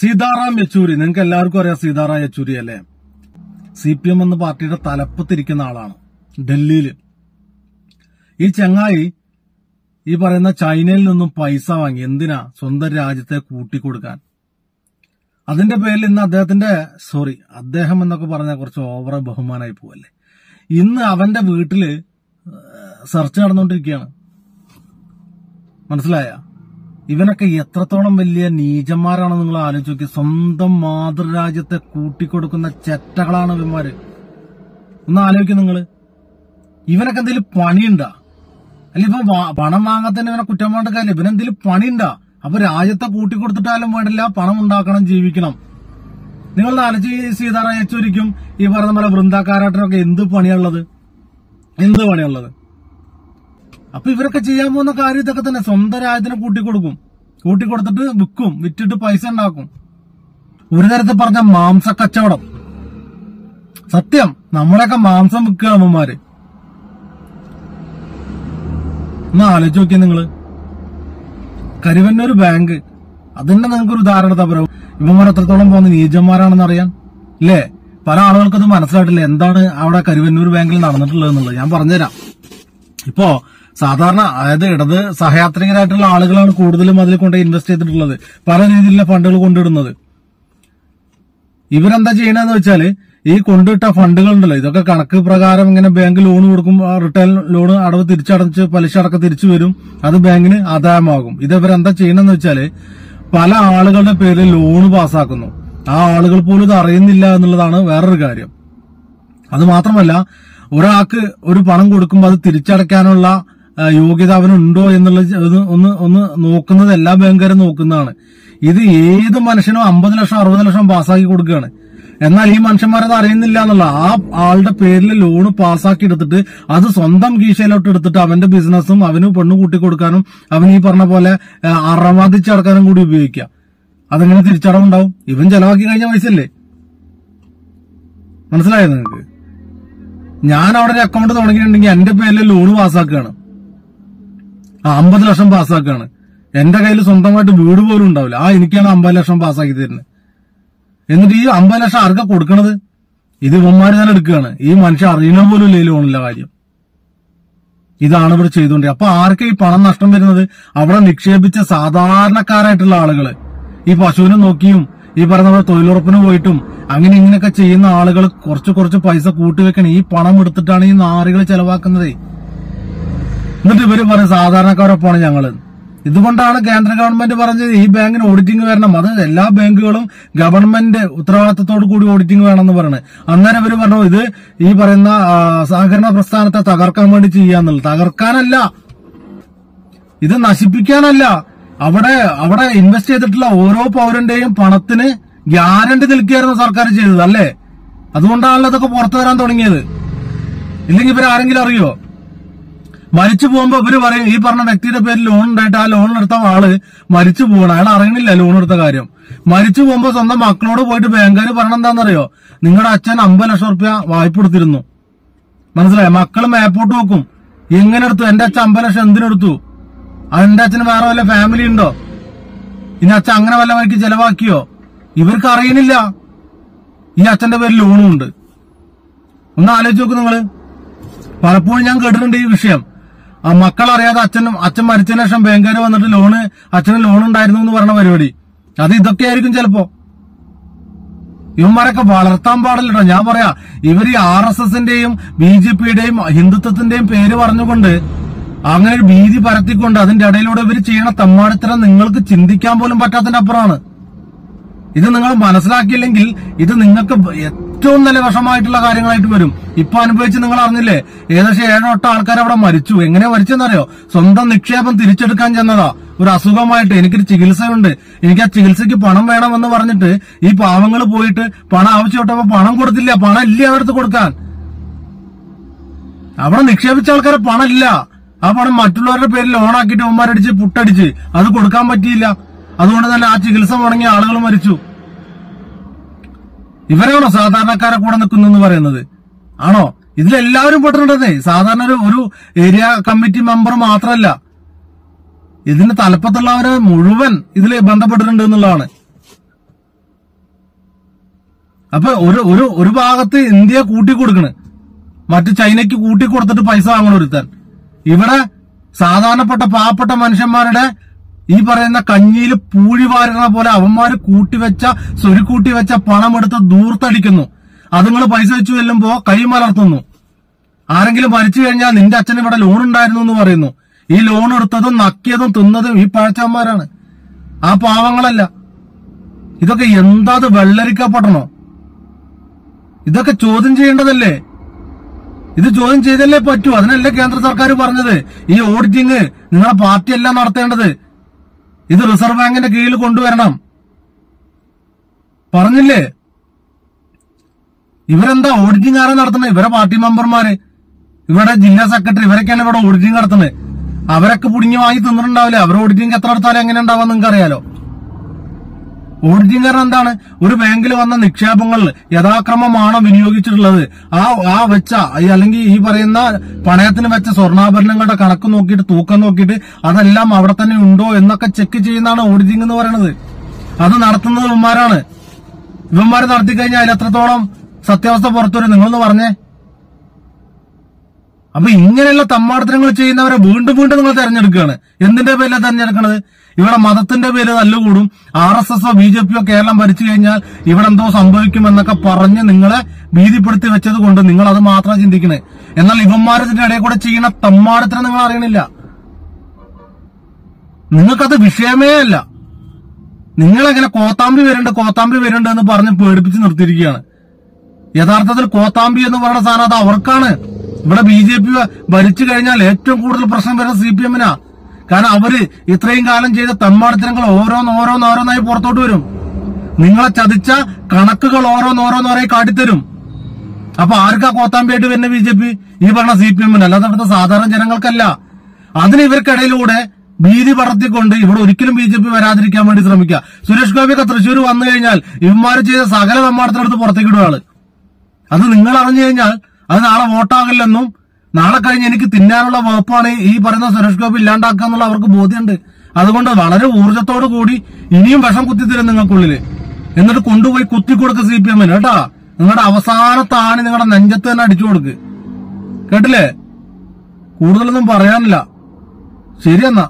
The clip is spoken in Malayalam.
സീതാറാം യെച്ചൂരി. നിങ്ങൾക്ക് എല്ലാവർക്കും അറിയാം സീതാറാം യെച്ചൂരി അല്ലേ? സി പി എം എന്ന പാർട്ടിയുടെ തലപ്പത്തിരിക്കുന്ന ആളാണ്. ഡൽഹിയിൽ ഈ ചങ്ങായി ഈ പറയുന്ന ചൈനയിൽ നിന്നും പൈസ വാങ്ങി എന്തിനാ സ്വന്തം രാജ്യത്തെ കൂട്ടിക്കൊടുക്കാൻ? അതിന്റെ പേരിൽ ഇന്ന് അദ്ദേഹത്തിന്റെ സോറി അദ്ദേഹം എന്നൊക്കെ പറഞ്ഞ കുറച്ച് ഓവർ ബഹുമാനായി പോവല്ലേ? ഇന്ന് അവന്റെ വീട്ടിൽ സെർച്ച് നടന്നുകൊണ്ടിരിക്കുകയാണ്. മനസ്സിലായ? ഇവനൊക്കെ എത്രത്തോളം വലിയ നീചന്മാരാണെന്ന് നിങ്ങൾ ആലോചിച്ച് നോക്കി സ്വന്തം മാതൃരാജ്യത്തെ കൂട്ടിക്കൊടുക്കുന്ന ചെറ്റകളാണ് ഇവന്മാര്. ഒന്ന് ആലോചിക്കും നിങ്ങൾ ഇവനൊക്കെ എന്തെങ്കിലും പണിയുണ്ടാ? അല്ല ഇപ്പൊ പണം വാങ്ങാത്തന്നെ ഇവനെ കുറ്റം വേണ്ട കാര്യം ഇവനെന്തെങ്കിലും പണിയുണ്ടാ? അപ്പൊ രാജ്യത്തെ കൂട്ടിക്കൊടുത്തിട്ടാലും വേണ്ടില്ല പണം ഉണ്ടാക്കണം ജീവിക്കണം. നിങ്ങൾ ആലോചിച്ച് സീതാറാം യെച്ചൂരിക്കും ഈ പറഞ്ഞ പോലെ വൃന്ദാക്കാരാട്ടിനൊക്കെ എന്ത് പണിയുള്ളത് എന്ത് പണിയുള്ളത് അപ്പൊ ഇവരൊക്കെ ചെയ്യാൻ പോകുന്ന കാര്യത്തൊക്കെ തന്നെ. സ്വന്തം രാജ്യത്തിന് കൂട്ടിക്കൊടുക്കും. കൂട്ടിക്കൊടുത്തിട്ട് വിൽക്കും വിറ്റിട്ട് പൈസ ഉണ്ടാക്കും. ഒരു തരത്തിൽ പറഞ്ഞ മാംസ കച്ചവടം. സത്യം നമ്മളൊക്കെ മാംസം വിൽക്കുക അമ്മമാര്. ഒന്ന് ആലോചിച്ച് നോക്കിയ നിങ്ങൾ. കരുവന്നൊരു ബാങ്ക് അതിന്റെ നിങ്ങൾക്ക് ഒരു ഉദാഹരണം പറയും. ഇവന്മാർ എത്രത്തോളം പോകുന്ന നീചന്മാരാണെന്ന് അറിയാൻ. ഇല്ലേ? പല ആളുകൾക്കത് മനസ്സിലായിട്ടില്ല. എന്താണ് അവിടെ കരുവന്നൂർ ബാങ്കിൽ നടന്നിട്ടുള്ളത് എന്നുള്ളത് ഞാൻ പറഞ്ഞുതരാം. ഇപ്പോ സാധാരണ അതായത് ഇടത് സഹയാത്രികരായിട്ടുള്ള ആളുകളാണ് കൂടുതലും അതിൽ കൊണ്ട് ഇൻവെസ്റ്റ് ചെയ്തിട്ടുള്ളത്. പല രീതിയിലുള്ള ഫണ്ടുകൾ കൊണ്ടിടുന്നത്. ഇവരെന്താ ചെയ്യണെന്ന് വെച്ചാൽ ഈ കൊണ്ടിട്ട ഫണ്ടുകൾ ഉണ്ടല്ലോ ഇതൊക്കെ കണക്ക് പ്രകാരം ഇങ്ങനെ ബാങ്ക് ലോൺ കൊടുക്കും റിട്ടേൺ ലോൺ അടവ് തിരിച്ചടച്ച് പലിശ അടക്കം തിരിച്ചു വരും അത് ബാങ്കിന് ആദായമാകും. ഇത് ഇവരെന്താ ചെയ്യണമെന്ന് വെച്ചാൽ പല ആളുകളുടെ പേരിൽ ലോൺ പാസ്സാക്കുന്നു ആ ആളുകൾ പോലും ഇത് അറിയുന്നില്ല എന്നുള്ളതാണ് വേറൊരു കാര്യം. അത് മാത്രമല്ല ഒരാൾക്ക് ഒരു പണം കൊടുക്കുമ്പോൾ അത് തിരിച്ചടയ്ക്കാനുള്ള യോഗ്യത അവനുണ്ടോ എന്നുള്ള ഒന്ന് ഒന്ന് നോക്കുന്നത് എല്ലാ ബാങ്കുകാരും നോക്കുന്നതാണ്. ഇത് ഏത് മനുഷ്യനും അമ്പത് ലക്ഷം അറുപത് ലക്ഷം പാസ്സാക്കി കൊടുക്കുകയാണ്. എന്നാൽ ഈ മനുഷ്യന്മാരത് അറിയുന്നില്ല എന്നുള്ള ആ ആളുടെ പേരിൽ ലോണ് പാസ്സാക്കി എടുത്തിട്ട് അത് സ്വന്തം കീശയിലോട്ട് എടുത്തിട്ട് അവന്റെ ബിസിനസ്സും അവന് പെണ്ണു കൂട്ടി കൊടുക്കാനും അവൻ ഈ പറഞ്ഞ പോലെ അറവാദിച്ചടക്കാനും കൂടി ഉപയോഗിക്കാം അതെങ്ങനെ തിരിച്ചടവുണ്ടാവും? ഇവൻ ചെലവാക്കി കഴിഞ്ഞ പൈസല്ലേ മനസ്സിലായോ നിങ്ങൾക്ക്? ഞാൻ അവിടെ ഒരു അക്കൗണ്ട് തുടങ്ങിയിട്ടുണ്ടെങ്കിൽ എന്റെ പേരിൽ ലോണ് പാസ്സാക്കുകയാണ്. അമ്പത് ലക്ഷം പാസ്സാക്കാണ്. എന്റെ കയ്യിൽ സ്വന്തമായിട്ട് വീട് പോലും ഉണ്ടാവില്ല. ആ എനിക്കാണ് അമ്പത് ലക്ഷം പാസ്സാക്കി തരുന്നത്. എന്നിട്ട് ഈ അമ്പത് ലക്ഷം ആർക്കാ കൊടുക്കണത്? ഇത് ഇവന്മാര് തന്നെ എടുക്കുകയാണ്. ഈ മനുഷ്യൻ അറിയണ പോലും ഇല്ല ലോണില്ല കാര്യം. ഇതാണ് ഇവിടെ ചെയ്തുകൊണ്ടേ അപ്പൊ ആർക്കാ ഈ പണം നഷ്ടം വരുന്നത്? അവിടെ നിക്ഷേപിച്ച സാധാരണക്കാരായിട്ടുള്ള ആളുകൾ. ഈ പശുവിനെ നോക്കിയും ഈ പറഞ്ഞ പോലെ തൊഴിലുറപ്പിന് പോയിട്ടും അങ്ങനെ ഇങ്ങനെയൊക്കെ ചെയ്യുന്ന ആളുകൾ കുറച്ച് കുറച്ച് പൈസ കൂട്ടിവെക്കണം ഈ പണം എടുത്തിട്ടാണ് ഈ നാറികൾ ചെലവാക്കുന്നത്. എന്നിട്ട് ഇവർ പറയും സാധാരണക്കാരൊപ്പമാണ് ഞങ്ങൾ. ഇതുകൊണ്ടാണ് കേന്ദ്ര ഗവൺമെന്റ് പറഞ്ഞത് ഈ ബാങ്കിന് ഓഡിറ്റിംഗ് വരണം. അത് എല്ലാ ബാങ്കുകളും ഗവൺമെന്റ് ഉത്തരവാദിത്തത്തോട് കൂടി ഓഡിറ്റിംഗ് വേണമെന്ന് പറയുന്നത് അന്നേരം ഇവർ പറഞ്ഞു ഇത് ഈ പറയുന്ന സഹകരണ പ്രസ്ഥാനത്തെ തകർക്കാൻ വേണ്ടി ചെയ്യാന്നുള്ളത് തകർക്കാനല്ല. ഇത് നശിപ്പിക്കാനല്ല. അവിടെ അവിടെ ഇൻവെസ്റ്റ് ചെയ്തിട്ടുള്ള ഓരോ പൗരന്റെയും പണത്തിന് ഗ്യാരണ്ടി നിൽക്കുകയായിരുന്നു സർക്കാർ ചെയ്തത് അല്ലേ? അതുകൊണ്ടാണല്ലോ അതൊക്കെ പുറത്തു വരാൻ തുടങ്ങിയത്. ഇല്ലെങ്കിൽ ഇവർ ആരെങ്കിലും അറിയോ? മരിച്ചു പോകുമ്പോ ഇവർ പറയും ഈ പറഞ്ഞ വ്യക്തിയുടെ പേര് ലോൺ ഉണ്ടായിട്ട് ആ ലോൺ എടുത്ത ആൾ മരിച്ചു പോകണം അയാൾ അറിയണില്ല ലോൺ എടുത്ത കാര്യം. മരിച്ചു പോകുമ്പോ സ്വന്തം മക്കളോട് പോയിട്ട് ബാങ്കുകാർ പറയണ എന്താണെന്നറിയോ? നിങ്ങളുടെ അച്ഛൻ അമ്പത് ലക്ഷം റുപ്യ വായ്പ എടുത്തിരുന്നു മനസ്സിലായോ? മക്കൾ മേപ്പോട്ട് നോക്കും. എങ്ങനെ എടുത്തു? എന്റെ അച്ഛൻ അമ്പത് ലക്ഷം എന്തിനെടുത്തു? എന്റെ അച്ഛന് വേറെ വല്ല ഫാമിലി ഉണ്ടോ? ഇനി അച്ഛൻ അങ്ങനെ വല്ല വഴിക്ക് ചെലവാക്കിയോ? ഇവർക്ക് അറിയണില്ല. ഈ അച്ഛന്റെ പേര് ലോണും ഉണ്ട്. ഒന്ന് ആലോചിച്ച് നോക്ക് നിങ്ങൾ. പലപ്പോഴും ഞാൻ കേട്ടിട്ടുണ്ട് ഈ വിഷയം. അറിയാതെ അച്ഛനും അച്ഛൻ മരിച്ചതിന് ശേഷം ബാങ്കുകാർ വന്നിട്ട് ലോണ് അച്ഛന് ലോൺ ഉണ്ടായിരുന്നു എന്ന് പറഞ്ഞ പരിപാടി. അത് ഇതൊക്കെ ആയിരിക്കും ചിലപ്പോ. ഇവന്മാരൊക്കെ വളർത്താൻ പാടില്ലട്ടോ ഞാൻ പറയാ ഇവർ ഈ ആർ എസ് എസിന്റെയും ബി ജെ പിയുടെയും ഹിന്ദുത്വത്തിന്റെയും പേര് പറഞ്ഞുകൊണ്ട് അങ്ങനെ ഒരു ഭീതി പരത്തിക്കൊണ്ട് അതിന്റെ ഇടയിലൂടെ ഇവർ ചെയ്യണ തമ്മാടിത്തരം നിങ്ങൾക്ക് ചിന്തിക്കാൻ പോലും പറ്റാത്തതിന്റെ അപ്പുറമാണ്. ഇത് നിങ്ങൾ മനസ്സിലാക്കിയില്ലെങ്കിൽ ഇത് നിങ്ങൾക്ക് ഏറ്റവും നല്ല വിഷമായിട്ടുള്ള കാര്യങ്ങളായിട്ട് വരും. ഇപ്പൊ അനുഭവിച്ച് നിങ്ങൾ അറിഞ്ഞില്ലേ? ഏകദേശം ഏഴോ എട്ടോ ആൾക്കാർ അവിടെ മരിച്ചു. എങ്ങനെ മരിച്ചെന്നറിയോ? സ്വന്തം നിക്ഷേപം തിരിച്ചെടുക്കാൻ ചെന്നതാ. ഒരു അസുഖമായിട്ട് എനിക്കൊരു ചികിത്സയുണ്ട്. എനിക്ക് ആ ചികിത്സയ്ക്ക് പണം വേണമെന്ന് പറഞ്ഞിട്ട് ഈ പാവങ്ങൾ പോയിട്ട് പണം ആവശ്യപ്പെട്ടപ്പോ പണം കൊടുത്തില്ല. പണം ഇല്ല അവരടുത്ത് കൊടുക്കാൻ. അവിടെ നിക്ഷേപിച്ച ആൾക്കാരെ പണം ഇല്ല ആ പണം മറ്റുള്ളവരുടെ പേരിൽ ലോണാക്കിയിട്ട് ഉമ്മാരടിച്ച് പുട്ടടിച്ച് അത് കൊടുക്കാൻ പറ്റിയില്ല. അതുകൊണ്ട് തന്നെ ആ ചികിത്സ മുടങ്ങിയ ആളുകൾ മരിച്ചു. ഇവരാണോ സാധാരണക്കാരെ കൂടെ നിൽക്കുന്നു പറയുന്നത്. ആണോ? ഇതിലെല്ലാവരും പെട്ടിട്ടുണ്ടെന്നേ. സാധാരണ ഒരു ഏരിയ കമ്മിറ്റി മെമ്പർ മാത്രമല്ല. ഇതിന് തലപ്പത്തുള്ളവരെ മുഴുവൻ ഇതിൽ ബന്ധപ്പെട്ടിട്ടുണ്ട് എന്നുള്ളതാണ്. അപ്പൊ ഒരു ഒരു ഒരു ഭാഗത്ത് ഇന്ത്യ കൂട്ടി കൊടുക്കണ്. മറ്റ് ചൈനയ്ക്ക് കൂട്ടി കൊടുത്തിട്ട് പൈസ വാങ്ങണം ഒരുത്തൻ ഇവിടെ സാധാരണപ്പെട്ട പാവപ്പെട്ട മനുഷ്യന്മാരുടെ ഈ പറയുന്ന കഞ്ഞിയിൽ പൂഴി വാരുന്ന പോലെ അവന്മാര് കൂട്ടിവെച്ച സ്വരുക്കൂട്ടി വെച്ച പണം എടുത്ത് ദൂർത്തടിക്കുന്നു അതുങ്ങൾ പൈസ വെച്ചു ചെല്ലുമ്പോ കൈ മലർത്തുന്നു. ആരെങ്കിലും മരിച്ചു കഴിഞ്ഞാൽ നിന്റെ അച്ഛന് ഇവിടെ ലോൺ ഉണ്ടായിരുന്നു എന്ന് പറയുന്നു. ഈ ലോൺ എടുത്തതും നക്കിയതും തിന്നതും ഈ പഴച്ചന്മാരാണ് ആ പാവങ്ങളല്ല. ഇതൊക്കെ എന്താ വെള്ളരിക്കപ്പെടണോ? ഇതൊക്കെ ചോദ്യം ചെയ്യേണ്ടതല്ലേ? ഇത് ചോദ്യം ചെയ്തല്ലേ പറ്റൂ? അതിനല്ലേ കേന്ദ്ര സർക്കാർ പറഞ്ഞത്? ഈ ഓഡിറ്റിംഗ് നിങ്ങളെ പാർട്ടിയല്ല നടത്തേണ്ടത്. ഇത് റിസർവ് ബാങ്കിന്റെ കീഴിൽ കൊണ്ടുവരണം. പറഞ്ഞില്ലേ? ഇവരെന്താ ഓഡിറ്റിംഗ് ആരാ നടത്തുന്നത് ഇവരെ പാർട്ടി മെമ്പർമാര് ഇവരുടെ ജില്ലാ സെക്രട്ടറി ഇവരൊക്കെയാണ് ഇവിടെ ഓഡിറ്റിംഗ് നടത്തുന്നത് അവരൊക്കെ പുടിഞ്ഞു വാങ്ങി തിന്നിട്ടുണ്ടാവില്ലേ? അവർ ഓഡിറ്റിംഗ് എത്ര എടുത്താലും എങ്ങനെ ഉണ്ടാവാൻ നിങ്ങൾക്ക് അറിയാലോ ഓഡിറ്റിംഗ് കാരണം എന്താണ്? ഒരു ബാങ്കിൽ വന്ന നിക്ഷേപങ്ങൾ യഥാക്രമമാണോ വിനിയോഗിച്ചിട്ടുള്ളത്? ആ ആ വെച്ച അല്ലെങ്കിൽ ഈ പറയുന്ന പണയത്തിന് വെച്ച സ്വർണാഭരണങ്ങളുടെ കണക്ക് നോക്കിയിട്ട് തൂക്കം നോക്കിയിട്ട് അതെല്ലാം അവിടെ തന്നെ ഉണ്ടോ എന്നൊക്കെ ചെക്ക് ചെയ്യുന്നതാണ് ഓഡിറ്റിംഗ് എന്ന് പറയുന്നത്. അത് നടത്തുന്നത് ഇവന്മാരാണ് ഇവന്മാർ നടത്തി കഴിഞ്ഞാൽ എത്രത്തോളം സത്യാവസ്ഥ പുറത്തുവരും? നിങ്ങളൊന്ന് പറഞ്ഞേ. അപ്പൊ ഇങ്ങനെയുള്ള തമ്മാടത്തരങ്ങൾ ചെയ്യുന്നവരെ വീണ്ടും വീണ്ടും നിങ്ങൾ തെരഞ്ഞെടുക്കുകയാണ്. എന്തിന്റെ പേരിലാണ് തെരഞ്ഞെടുക്കുന്നത് ഇവിടെ മതത്തിന്റെ പേര് തല്ലുകൂടും. ആർ എസ് എസോ ബി ജെ പിയോ കേരളം ഭരിച്ചു കഴിഞ്ഞാൽ ഇവിടെ എന്തോ സംഭവിക്കുമെന്നൊക്കെ പറഞ്ഞ് നിങ്ങളെ ഭീതിപ്പെടുത്തി വെച്ചത് കൊണ്ട് നിങ്ങൾ അത് മാത്രം ചിന്തിക്കണേ. എന്നാൽ ഇവന്മാരത്തിന്റെ ഇടയിൽ കൂടെ ചെയ്യുന്ന തമ്മാടത്തരം നിങ്ങൾ അറിയണില്ല. നിങ്ങൾക്കത് വിഷയമേ അല്ല. നിങ്ങളെങ്ങനെ കോത്താമ്പി വരുന്നുണ്ട് കോത്താമ്പി വരുന്നുണ്ട് എന്ന് പറഞ്ഞ് പേടിപ്പിച്ച് നിർത്തിയിരിക്കുകയാണ്. യഥാർത്ഥത്തിൽ കോത്താമ്പി എന്ന് പറയുന്ന സാധനം അത് അവർക്കാണ്. ഇവിടെ ബി ജെ പി ഭരിച്ചു കഴിഞ്ഞാൽ ഏറ്റവും കൂടുതൽ പ്രശ്നം വരുന്നത് സി പി എമ്മിനാ. കാരണം അവർ ഇത്രയും കാലം ചെയ്ത തമ്മാടത്തരങ്ങൾ ഓരോന്ന് ഓരോന്ന് ഓരോന്നായി പുറത്തോട്ട് വരും. നിങ്ങളെ ചതിച്ച കണക്കുകൾ ഓരോന്ന് ഓരോന്നോരായി കാട്ടിത്തരും. അപ്പൊ ആർക്കാ കോത്താമ്പിയായിട്ട് വരുന്ന ബി ജെ പി? ഈ പറഞ്ഞ സി പി എമ്മിന്. അല്ലാതെ അവിടുത്തെ സാധാരണ ജനങ്ങൾക്കല്ല. അതിന് ഇവർക്കിടയിലൂടെ ഭീതി പടർത്തിക്കൊണ്ട് ഇവിടെ ഒരിക്കലും ബി ജെ പി വരാതിരിക്കാൻ വേണ്ടി ശ്രമിക്കുക. സുരേഷ് ഗോപിയൊക്കെ തൃശ്ശൂർ വന്നു കഴിഞ്ഞാൽ ഇവന്മാർ ചെയ്ത സകല തമ്മാടത്തിനടുത്ത് പുറത്തേക്ക് ഇടുക ആൾ അത് നിങ്ങൾ അറിഞ്ഞു കഴിഞ്ഞാൽ അത് നാളെ വോട്ടാകില്ലെന്നും നാളെ കഴിഞ്ഞ് എനിക്ക് തിന്നാനുള്ള വകുപ്പാണ് ഈ പറയുന്ന സുരേഷ് ഗോപി ഇല്ലാണ്ടാക്കുക എന്നുള്ള അവർക്ക് ബോധ്യമുണ്ട്. അതുകൊണ്ട് വളരെ ഊർജത്തോടു കൂടി ഇനിയും വിഷം കുത്തിത്തരും നിങ്ങൾക്കുള്ളിൽ. എന്നിട്ട് കൊണ്ടുപോയി കുത്തി കൊടുക്കുക സി പി എമ്മിന് കേട്ടാ? നിങ്ങളുടെ അവസാനത്താണ് നിങ്ങളുടെ നെഞ്ചത്ത് തന്നെ അടിച്ചു കൊടുക്ക്. കേട്ടില്ലേ? കൂടുതലൊന്നും പറയാനില്ല. ശരിയെന്നാ.